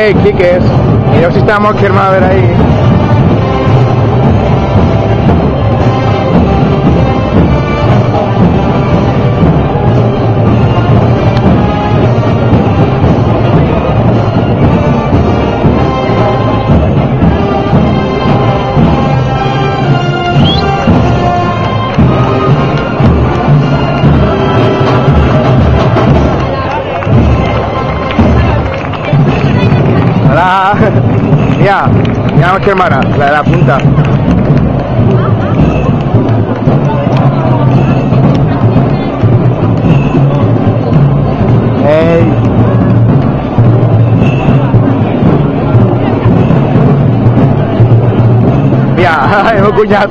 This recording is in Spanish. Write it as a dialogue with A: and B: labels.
A: Hey, Quiques. Mireu si està molt Germà a veure ahí. Mira, mira nuestra hermana, la de la punta. Hey. Mira, hemos cuñado.